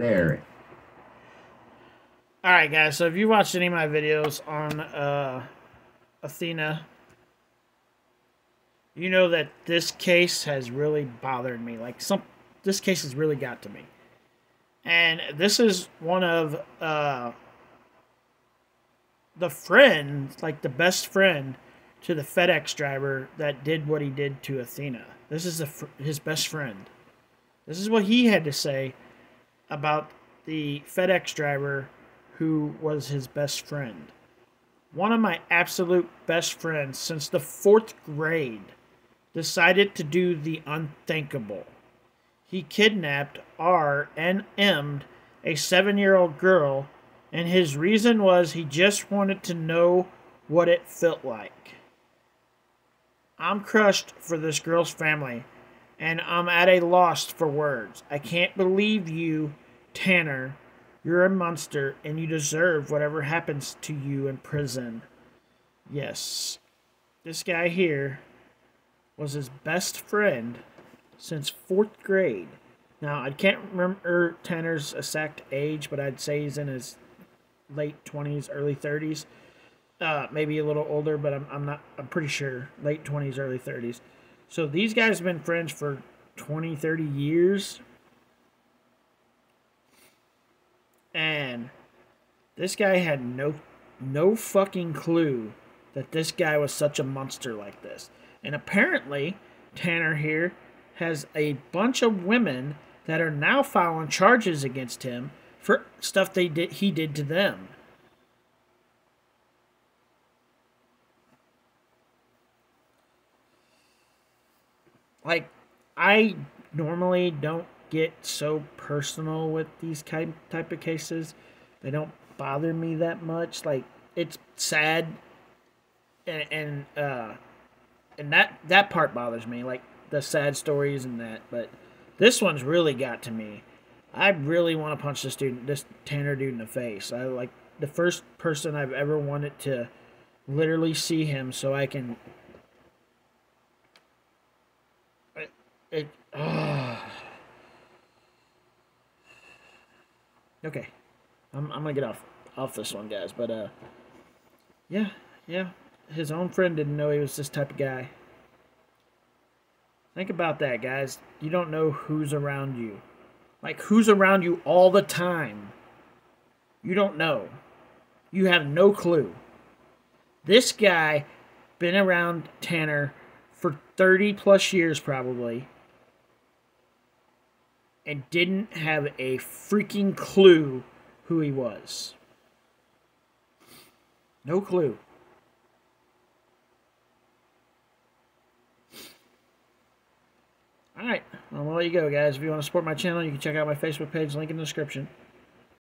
there. All right, guys. So if you watched any of my videos on uh, Athena, you know that this case has really bothered me. Like some, this case has really got to me. And this is one of uh, the friend, like the best friend to the FedEx driver that did what he did to Athena. This is his best friend. This is what he had to say about the FedEx driver who was his best friend. One of my absolute best friends since the fourth grade decided to do the unthinkable. He kidnapped R and M'd a seven year old girl, and his reason was he just wanted to know what it felt like. I'm crushed for this girl's family, and I'm at a loss for words. I can't believe you, Tanner. You're a monster, and you deserve whatever happens to you in prison. Yes, this guy here was his best friend since fourth grade. Now, I can't remember Tanner's exact age, but I'd say he's in his late 20s, early 30s uh, maybe a little older, but I'm, I'm not, I'm pretty sure late 20s, early 30s. So these guys have been friends for 20, 30 years. And this guy had no, no fucking clue that this guy was such a monster like this. And apparently, Tanner here has a bunch of women that are now filing charges against him for stuff they did he did to them. like I normally don't get so personal with these kind type of cases. They don't bother me that much. Like it's sad, and, and uh, and that that part bothers me. Like the sad stories and that. But this one's really got to me. I really want to punch this dude, this Tanner dude in the face. I like the first person I've ever wanted to literally see him so I can It. Uh, okay, I'm I'm gonna get off off this one, guys. But uh, yeah, yeah. His own friend didn't know he was this type of guy. Think about that, guys. You don't know who's around you. Like, who's around you all the time? You don't know. You have no clue. This guy been around Tanner for 30 plus years, probably and didn't have a freaking clue who he was. No clue. Alright, well, I'll let you go, guys. If you want to support my channel, you can check out my Facebook page, link in the description.